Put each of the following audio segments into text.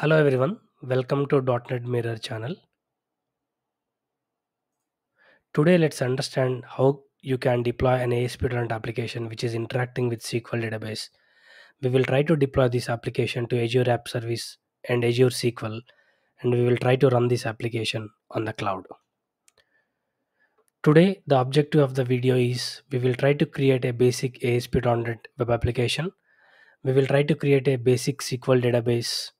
Hello everyone, welcome to .NET Mirror channel. Today let's understand how you can deploy an ASP.NET application which is interacting with SQL database. We will try to deploy this application to Azure App Service and Azure SQL and we will try to run this application on the cloud. Today the objective of the video is we will try to create a basic ASP.NET web application. We will try to create a basic SQL database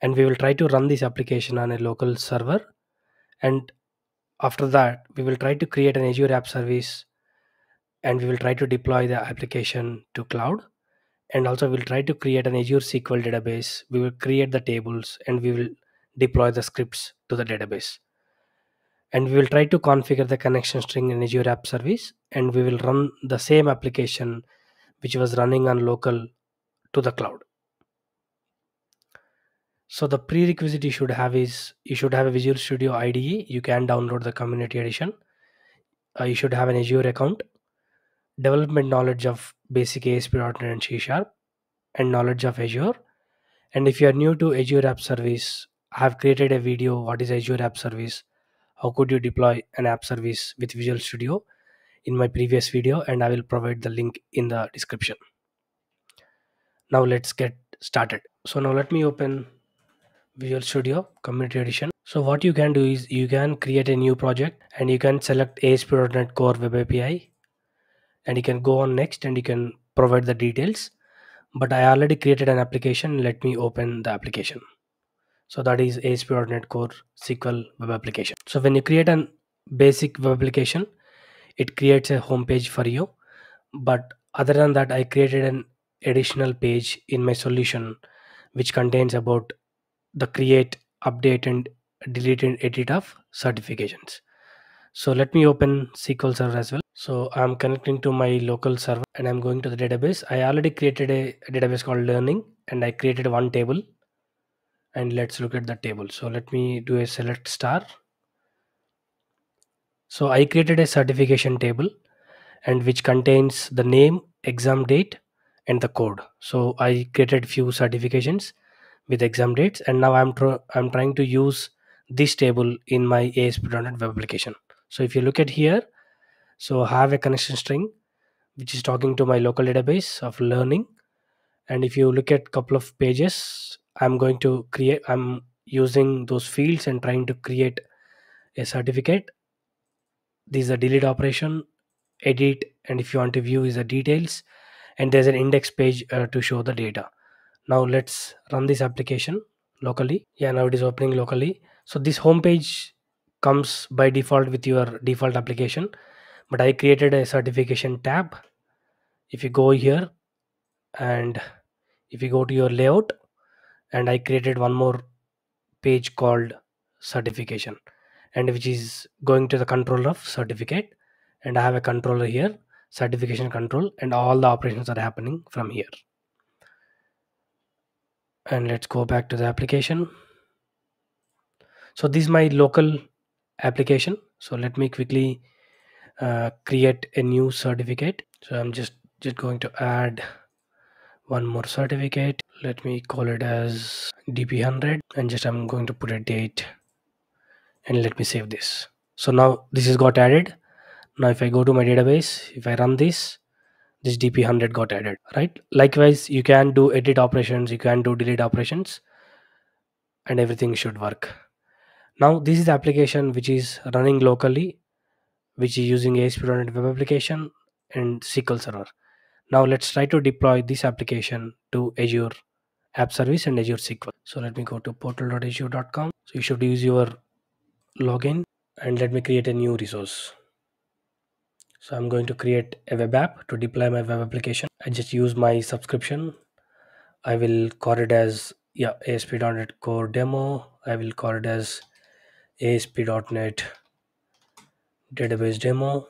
and we will try to run this application on a local server. And after that we will try to create an azure app service. And we will try to deploy the application to cloud. And also we'll try to create an azure sql database. We will create the tables and we will deploy the scripts to the database. And we will try to configure the connection string in azure app service. And we will run the same application which was running on local to the cloud so the prerequisite you should have is you should have a Visual Studio IDE. You can download the Community Edition. Uh, you should have an Azure account, development knowledge of basic ASP.NET and C Sharp, and knowledge of Azure. And if you are new to Azure App Service, I have created a video. What is Azure App Service? How could you deploy an app service with Visual Studio? In my previous video, and I will provide the link in the description. Now let's get started. So now let me open Visual Studio Community Edition. So what you can do is you can create a new project and you can select ASP.NET Core Web API and you can go on next and you can provide the details. But I already created an application. Let me open the application. So that is ASP.NET Core SQL Web Application. So when you create an basic web application, it creates a home page for you. But other than that, I created an additional page in my solution which contains about the create update and delete and edit of certifications. So let me open sql server as well. So i'm connecting to my local server and i'm going to the database. I already created a, database called learning and i created one table and let's look at the table. So let me do a select star. So i created a certification table and which contains the name exam date and the code. So i created few certifications with exam dates and now i'm i'm trying to use this table in my ASP.NET web application. So if you look at here so I have a connection string which is talking to my local database of learning. And if you look at couple of pages i'm going to create i'm using those fields and trying to create a certificate. This is a delete operation edit and if you want to view is the details. And there's an index page uh, to show the data now let's run this application locally. Yeah now it is opening locally. So this home page comes by default with your default application but i created a certification tab. If you go here and if you go to your layout and i created one more page called certification and which is going to the controller of certificate. And i have a controller here certification control and all the operations are happening from here and let's go back to the application. So this is my local application. So let me quickly uh, create a new certificate. So i'm just just going to add one more certificate. Let me call it as dp100 and just i'm going to put a date and let me save this. So now this is got added. Now if i go to my database if i run this this dp100 got added right likewise you can do edit operations you can do delete operations and everything should work now this is the application which is running locally which is using ASP.NET web application and SQL Server. Now let's try to deploy this application to Azure App Service and Azure SQL. So let me go to portal.azure.com. So you should use your login and let me create a new resource. So I'm going to create a web app to deploy my web application. I just use my subscription. I will call it as yeah ASP.NET Core Demo. I will call it as ASP.NET database demo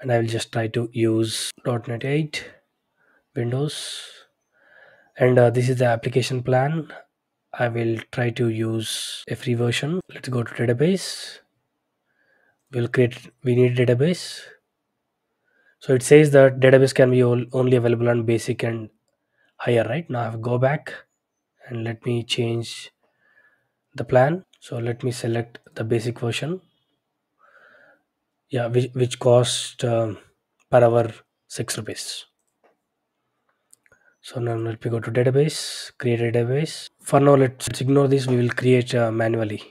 and I will just try to use .NET 8 Windows and uh, this is the application plan I will try to use a free version let's go to database we'll create we need database. So it says that database can be only available on basic and higher right? Now I have go back and let me change the plan. So let me select the basic version. Yeah which, which cost um, per hour 6 rupees. So now let me go to database create a database. For now let's, let's ignore this. We will create uh, manually.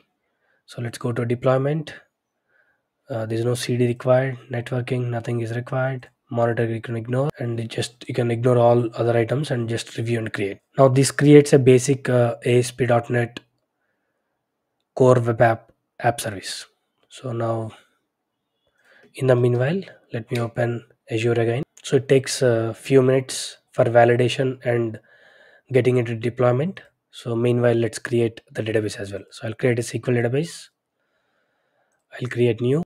So let's go to deployment uh, there's no cd required networking nothing is required monitor you can ignore and just you can ignore all other items and just review and create. Now this creates a basic uh, asp.net core web app app service. So now in the meanwhile let me open azure again. So it takes a few minutes for validation and getting into deployment. So meanwhile let's create the database as well. So i'll create a sql database. I'll create new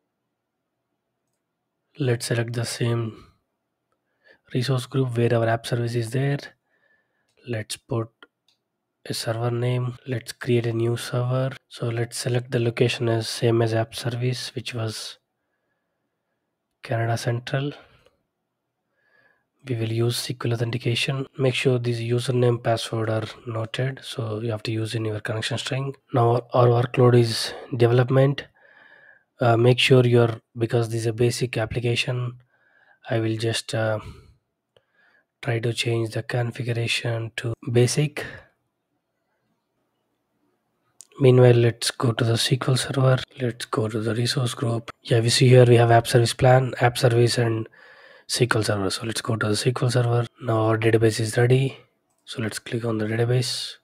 let's select the same resource group where our app service is there. Let's put a server name. Let's create a new server. So let's select the location as same as app service which was canada central. We will use sql authentication. Make sure this username password are noted. So you have to use in your connection string. Now our workload is development uh, make sure you're because this is a basic application i will just uh, try to change the configuration to basic. Meanwhile let's go to the sql server. Let's go to the resource group. Yeah we see here we have app service plan app service and sql server. So let's go to the sql server. Now our database is ready. So let's click on the database.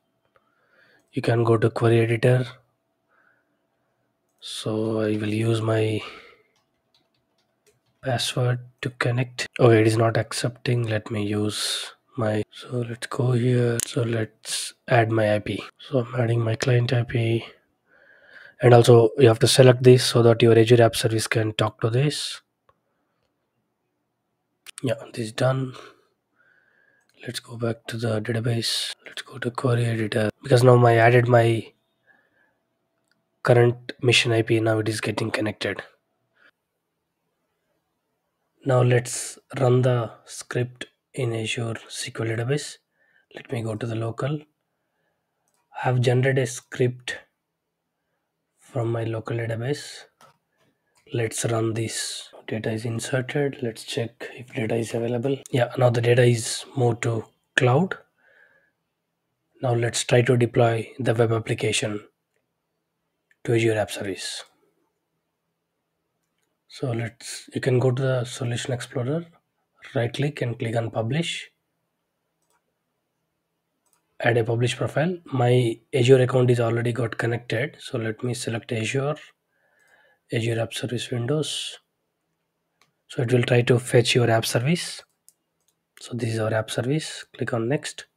You can go to query editor so i will use my password to connect. Okay it is not accepting. Let me use my so let's go here. So let's add my ip so i'm adding my client ip and also you have to select this so that your azure app service can talk to this. Yeah this is done. Let's go back to the database. Let's go to query editor. Because now i added my current mission ip now it is getting connected. Now let's run the script in azure sql database. Let me go to the local. I have generated a script from my local database. Let's run this. Data is inserted. Let's check if data is available. Yeah now the data is moved to cloud. Now let's try to deploy the web application to azure app service. So let's you can go to the solution explorer right click and click on publish. Add a publish profile. My azure account is already got connected so let me select azure azure app service windows. So it will try to fetch your app service. So this is our app service. Click on next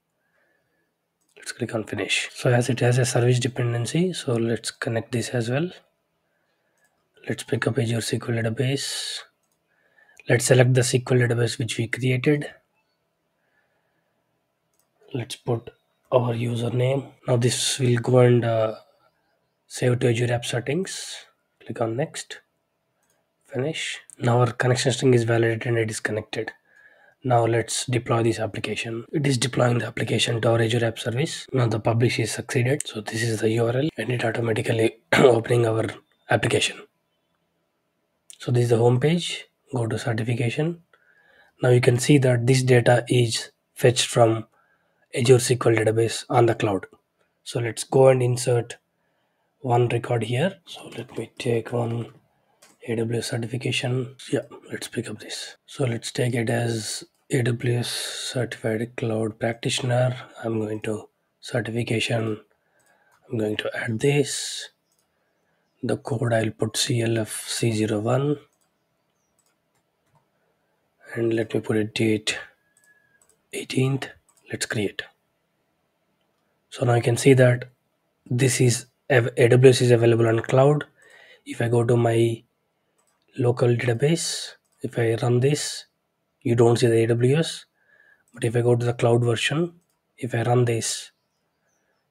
let's click on finish. So as it has a service dependency so let's connect this as well. Let's pick up azure sql database. Let's select the sql database which we created. Let's put our username. Now this will go and uh, save to azure app settings. Click on next. Finish. Now our connection string is validated and it is connected now let's deploy this application. It is deploying the application to our azure app service. Now the publish is succeeded. So this is the url and it automatically opening our application. So this is the home page. Go to certification. Now you can see that this data is fetched from azure sql database on the cloud. So let's go and insert one record here. So let me take one aws certification. Yeah let's pick up this. So let's take it as aws certified cloud practitioner. I'm going to certification. I'm going to add this. The code i'll put clfc01 and let me put a date 18th let's create. So now you can see that this is aws is available on cloud. If i go to my local database. If i run this you don't see the aws but if i go to the cloud version if i run this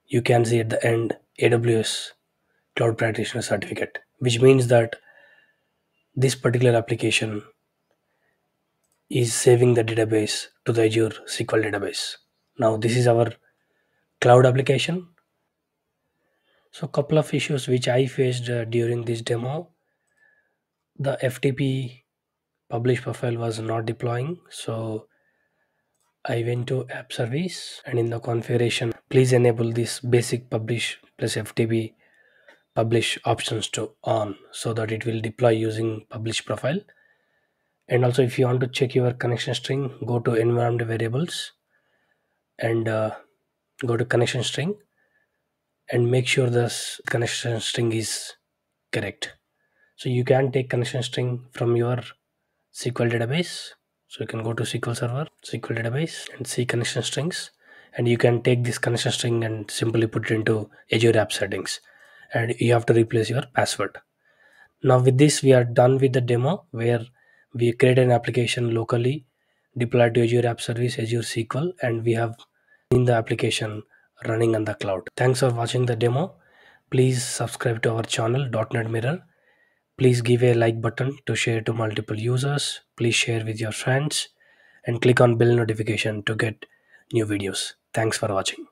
you can see at the end aws cloud practitioner certificate which means that this particular application is saving the database to the azure sql database. Now this is our cloud application. So a couple of issues which i faced uh, during this demo the ftp publish profile was not deploying. So i went to app service and in the configuration please enable this basic publish plus ftp publish options to on so that it will deploy using publish profile. And also if you want to check your connection string go to environment variables and uh, go to connection string and make sure this connection string is correct so you can take connection string from your sql database. So you can go to sql server sql database and see connection strings. And you can take this connection string and simply put it into azure app settings. And you have to replace your password. Now with this we are done with the demo where we create an application locally deployed to azure app service azure sql and we have in the application running on the cloud. Thanks for watching the demo. Please subscribe to our channel .NET Mirror. Please give a like button to share to multiple users. Please share with your friends and click on bell notification to get new videos. Thanks for watching.